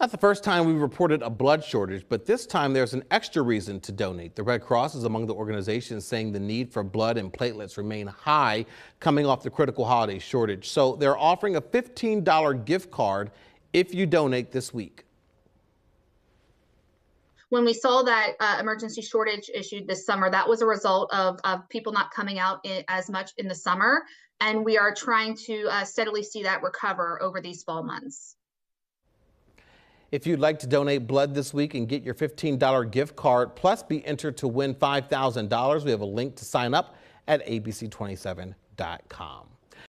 Not the first time we've reported a blood shortage, but this time there's an extra reason to donate. The Red Cross is among the organizations saying the need for blood and platelets remain high coming off the critical holiday shortage. So they're offering a $15 gift card if you donate this week. when we saw that uh, emergency shortage issued this summer, that was a result of, of people not coming out in, as much in the summer. And we are trying to uh, steadily see that recover over these fall months. If you'd like to donate blood this week and get your $15 gift card, plus be entered to win $5,000, we have a link to sign up at abc27.com.